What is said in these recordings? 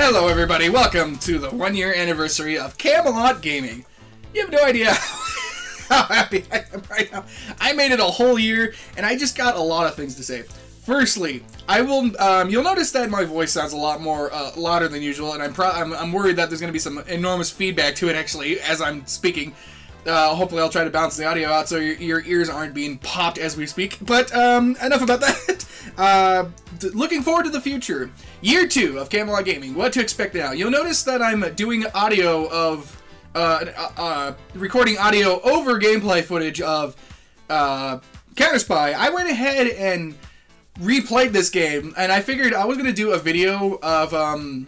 Hello, everybody. Welcome to the one year anniversary of Cam-A-Lot Gaming. You have no idea how happy I am right now. I made it a whole year, and I just got a lot of things to say. Firstly, I will. Um, you'll notice that my voice sounds a lot more uh, louder than usual, and I'm, I'm I'm worried that there's going to be some enormous feedback to it actually as I'm speaking. Uh, hopefully, I'll try to balance the audio out so your, your ears aren't being popped as we speak. But um, enough about that. Uh, looking forward to the future. Year two of Cam-A-Lot Gaming. What to expect now? You'll notice that I'm doing audio of uh, uh, uh, recording audio over gameplay footage of uh, CounterSpy. I went ahead and replayed this game, and I figured I was going to do a video of, um,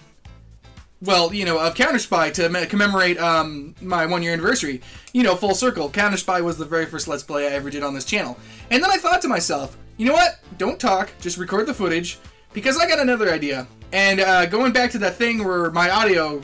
well, you know, of CounterSpy to commemorate um, my one year anniversary. You know, full circle. CounterSpy was the very first Let's Play I ever did on this channel. And then I thought to myself, you know what? Don't talk, just record the footage, because I got another idea. And uh, going back to that thing where my audio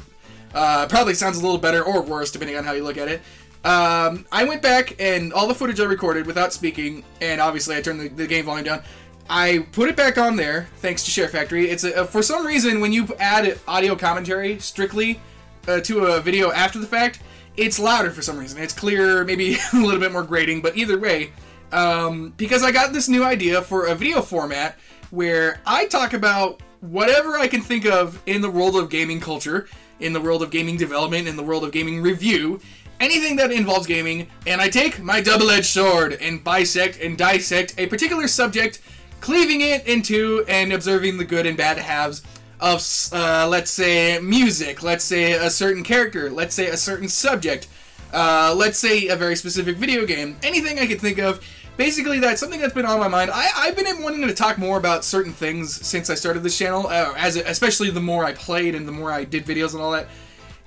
uh, probably sounds a little better or worse, depending on how you look at it. Um, I went back and all the footage I recorded without speaking, and obviously I turned the, the game volume down. I put it back on there thanks to SHAREfactory. It's a, for some reason when you add audio commentary strictly uh, to a video after the fact, it's louder for some reason. It's clearer, maybe a little bit more grating, but either way, um, because I got this new idea for a video format where I talk about whatever I can think of in the world of gaming culture, in the world of gaming development, in the world of gaming review, anything that involves gaming, and I take my double-edged sword and bisect and dissect a particular subject, cleaving it into and observing the good and bad halves of, uh, let's say, music, let's say a certain character, let's say a certain subject, uh, let's say a very specific video game, anything I could think of. Basically, that's something that's been on my mind. I, I've been wanting to talk more about certain things since I started this channel, uh, as especially the more I played and the more I did videos and all that.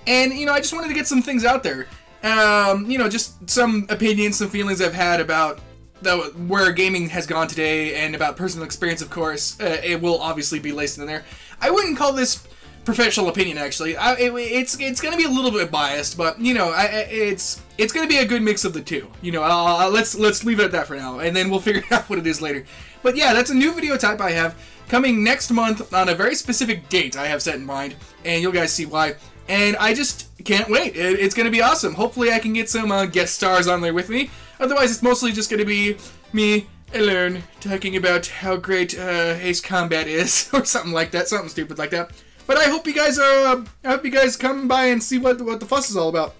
And you know, I just wanted to get some things out there. Um, you know, just some opinions, some feelings I've had about the, where gaming has gone today, and about personal experience. Of course, uh, it will obviously be laced in there. I wouldn't call this professional opinion actually. I, it, it's it's gonna be a little bit biased, but you know, I, it's it's gonna be a good mix of the two. You know, I'll, let's let's leave it at that for now, and then we'll figure out what it is later. But yeah, that's a new video type I have coming next month on a very specific date I have set in mind, and you'll guys see why. And I just can't wait. It, it's gonna be awesome. Hopefully, I can get some uh, guest stars on there with me. Otherwise, it's mostly just gonna be me alone talking about how great uh, Ace Combat is, or something like that, something stupid like that. But I hope you guys are. Uh, I hope you guys come by and see what what the fuss is all about.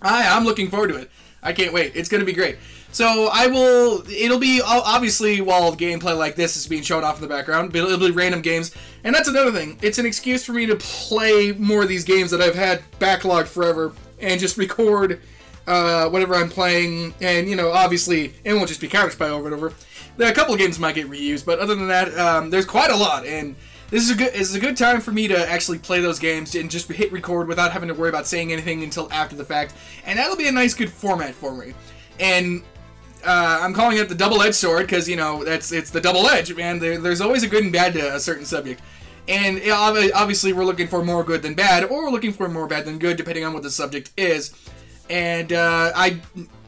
I I'm looking forward to it. I can't wait. It's gonna be great. So I will. It'll be obviously while gameplay like this is being shown off in the background, but it'll be random games. And that's another thing. It's an excuse for me to play more of these games that I've had backlogged forever and just record uh, whatever I'm playing. And you know, obviously, it won't just be CounterSpy over and over. There are a couple of games might get reused, but other than that, um, there's quite a lot. And this is a good this is a good time for me to actually play those games and just hit record without having to worry about saying anything until after the fact, and that'll be a nice good format for me. And uh, I'm calling it the double-edged sword because you know that's it's the double edge, man. There, there's always a good and bad to a certain subject, and obviously we're looking for more good than bad, or we're looking for more bad than good, depending on what the subject is. And uh, I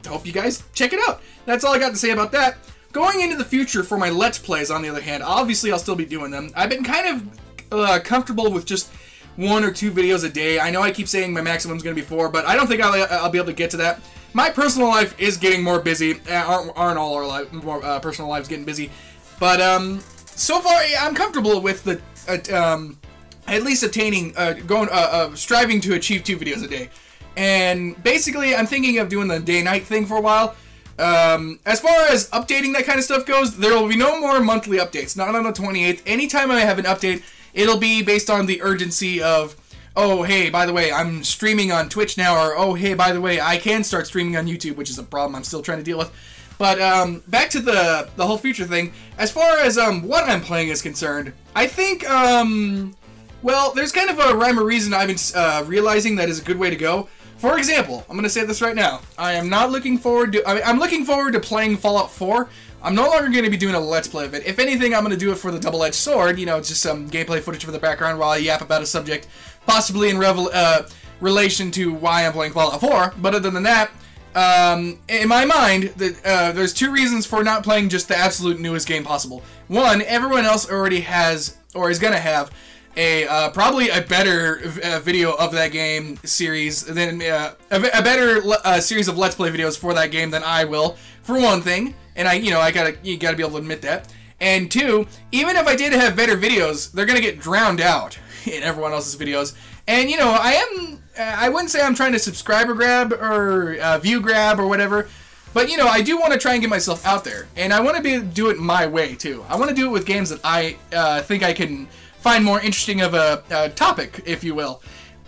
hope you guys check it out. That's all I got to say about that. Going into the future for my Let's Plays, on the other hand, obviously I'll still be doing them. I've been kind of uh, comfortable with just one or two videos a day. I know I keep saying my maximum's going to be four, but I don't think I'll, I'll, be able to get to that. My personal life is getting more busy. Uh, aren't, aren't all our life, more, uh, personal lives getting busy? But um, so far, I'm comfortable with the uh, um, at least attaining, uh, going, uh, uh, striving to achieve two videos a day. And basically, I'm thinking of doing the day-night thing for a while. Um, as far as updating that kind of stuff goes, there will be no more monthly updates. Not on the 28th. Anytime I have an update, it'll be based on the urgency of, oh, hey, by the way, I'm streaming on Twitch now, or oh, hey, by the way, I can start streaming on YouTube, which is a problem I'm still trying to deal with. But um, back to the the whole future thing. As far as um, what I'm playing is concerned, I think um, well, there's kind of a rhyme or reason I've been uh, realizing that is a good way to go. For example, I'm going to say this right now. I am not looking forward to... I mean, I'm looking forward to playing Fallout 4. I'm no longer going to be doing a Let's Play of it. If anything, I'm going to do it for the double-edged sword. You know, just some gameplay footage for the background while I yap about a subject, possibly in revel uh, relation to why I'm playing Fallout 4. But other than that, um, in my mind, the, uh, there's two reasons for not playing just the absolute newest game possible. One, everyone else already has, or is going to have, a uh, probably a better uh, video of that game series than uh, a, a, better uh, series of let's play videos for that game than I will for one thing and I you know I gotta you gotta be able to admit that and two even if I did have better videos they're gonna get drowned out in everyone else's videos and you know I am I wouldn't say I'm trying to subscriber grab or uh, view grab or whatever but you know, I do want to try and get myself out there, and I want to be do it my way too. I want to do it with games that I uh, think I can find more interesting of a, a topic, if you will.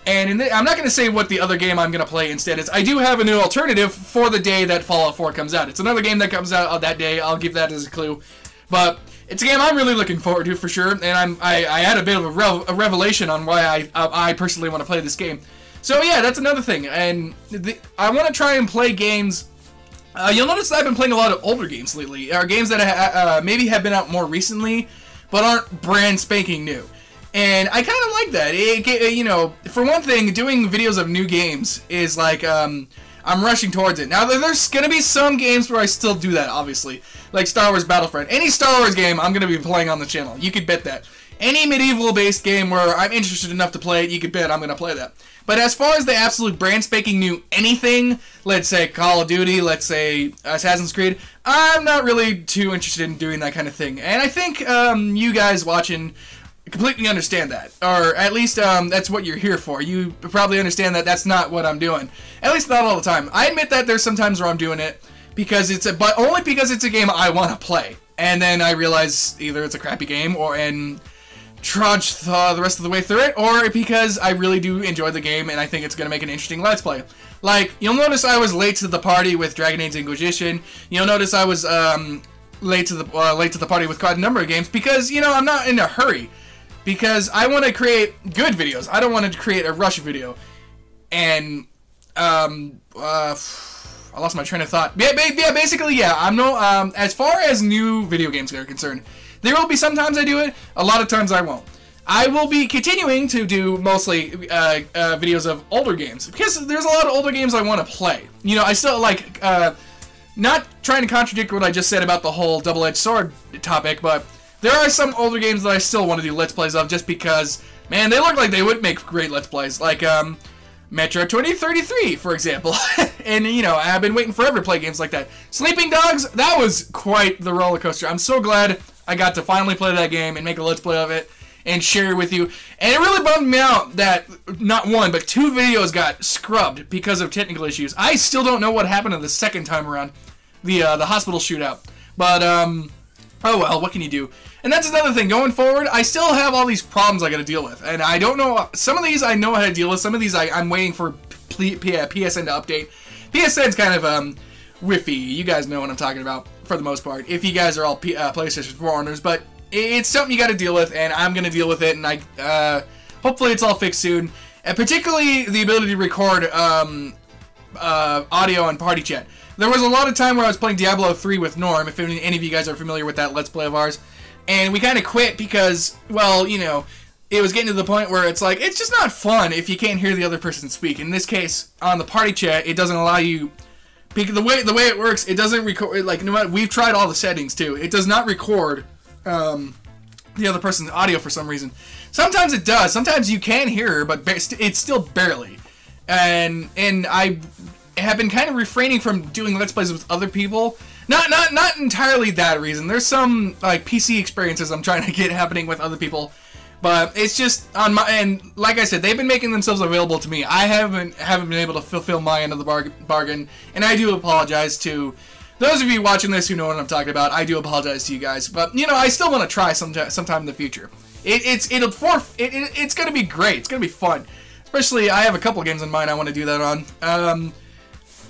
And the, I'm not going to say what the other game I'm going to play instead is. I do have a new alternative for the day that Fallout 4 comes out. It's another game that comes out on that day. I'll give that as a clue. But it's a game I'm really looking forward to for sure. And I'm I, I had a bit of a, rev, a revelation on why I I personally want to play this game. So yeah, that's another thing. And the, I want to try and play games. Uh, you'll notice I've been playing a lot of older games lately, or games that ha uh, maybe have been out more recently but aren't brand spanking new. And I kind of like that. It, you know, for one thing, doing videos of new games is like um, I'm rushing towards it. Now, there's gonna be some games where I still do that, obviously, like Star Wars Battlefront. Any Star Wars game, I'm gonna be playing on the channel. You could bet that. Any medieval-based game where I'm interested enough to play it, you could bet I'm gonna play that. But as far as the absolute brand spanking new anything, let's say Call of Duty, let's say Assassin's Creed, I'm not really too interested in doing that kind of thing. And I think um, you guys watching completely understand that, or at least um, that's what you're here for. You probably understand that that's not what I'm doing. At least not all the time. I admit that there's some times where I'm doing it because it's a, but only because it's a game I want to play. And then I realize either it's a crappy game or and trudge the rest of the way through it, or because I really do enjoy the game and I think it's going to make an interesting Let's Play. Like, you'll notice I was late to the party with Dragon Age Inquisition. You'll notice I was um, late to the uh, late to the party with quite a number of games because, you know, I'm not in a hurry. Because I want to create good videos. I don't want to create a rush video. And, um, uh, I lost my train of thought. Yeah, yeah basically, yeah. I'm no, um, as far as new video games are concerned, there will be sometimes I do it, a lot of times I won't. I will be continuing to do mostly uh, uh, videos of older games because there's a lot of older games I want to play. You know, I still like, uh, not trying to contradict what I just said about the whole double-edged sword topic, but there are some older games that I still want to do Let's Plays of just because, man, they look like they would make great Let's Plays. Like, um, Metro 2033, for example. and, you know, I've been waiting forever to play games like that. Sleeping Dogs, that was quite the roller coaster. I'm so glad I got to finally play that game and make a let's play of it and share it with you. And it really bummed me out that not one, but two videos got scrubbed because of technical issues. I still don't know what happened the second time around, the uh, the hospital shootout. But um, oh well, what can you do? And that's another thing. Going forward, I still have all these problems I got to deal with, and I don't know. Some of these I know how to deal with. Some of these I, am waiting for P P PSN to update. PSN's kind of um, whiffy. You guys know what I'm talking about for the most part. If you guys are all P uh, PlayStation 4 owners, but it's something you got to deal with, and I'm gonna deal with it, and I uh, hopefully it's all fixed soon. And particularly the ability to record um, uh, audio on party chat. There was a lot of time where I was playing Diablo 3 with Norm, if any of you guys are familiar with that Let's Play of ours, and we kind of quit because, well, you know, it was getting to the point where it's like, it's just not fun if you can't hear the other person speak. In this case, on the party chat, it doesn't allow you because the way the way it works, it doesn't record. Like no matter, we've tried all the settings too. It does not record um, the other person's audio for some reason. Sometimes it does. Sometimes you can hear her, but it's still barely. And and I have been kind of refraining from doing let's plays with other people. Not not not entirely that reason. There's some like PC experiences I'm trying to get happening with other people but it's just on my and like I said, they've been making themselves available to me. I haven't haven't been able to fulfill my end of the bargain, and I do apologize to those of you watching this who know what I'm talking about. I do apologize to you guys, but you know I still want to try sometime sometime in the future. It, it's it'll for it, it, it's gonna be great. It's gonna be fun. Especially I have a couple games in mind I want to do that on. Um,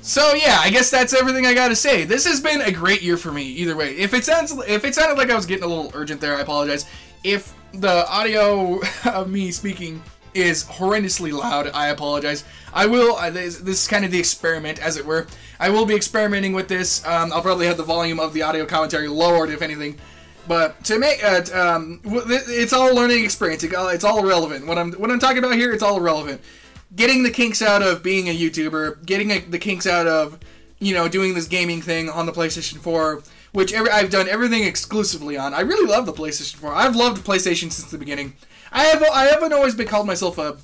so yeah, I guess that's everything I gotta say. This has been a great year for me. Either way, if it sounds if it sounded like I was getting a little urgent there, I apologize. If the audio of me speaking is horrendously loud. I apologize. I will, uh, this, this, is kind of the experiment, as it were. I will be experimenting with this. Um, I'll probably have the volume of the audio commentary lowered, if anything. But to make uh, um, it's all learning experience. It's all relevant. What I'm what I'm talking about here, it's all relevant. Getting the kinks out of being a YouTuber, getting the kinks out of you know doing this gaming thing on the PlayStation 4 which every, I've done everything exclusively on. I really love the PlayStation 4. I've loved PlayStation since the beginning. I have I haven't always been called myself a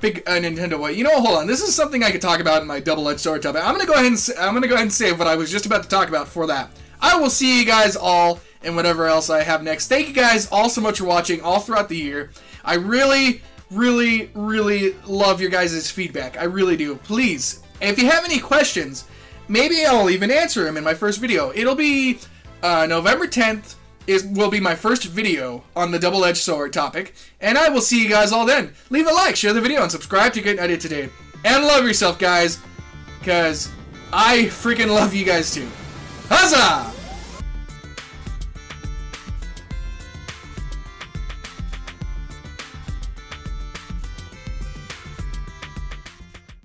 big uh, Nintendo boy. You know, hold on. This is something I could talk about in my double-edged sword topic. I'm gonna go ahead and I'm gonna go ahead and save what I was just about to talk about for that. I will see you guys all and whatever else I have next. Thank you guys all so much for watching all throughout the year. I really, really, really love your guys' feedback. I really do. Please, if you have any questions, maybe I'll even answer him in my first video. It'll be uh, November 10th is will be my first video on the double-edged sword topic, and I will see you guys all then. Leave a like, share the video, and subscribe to get edit today. And love yourself, guys, because I freaking love you guys too. Huzzah!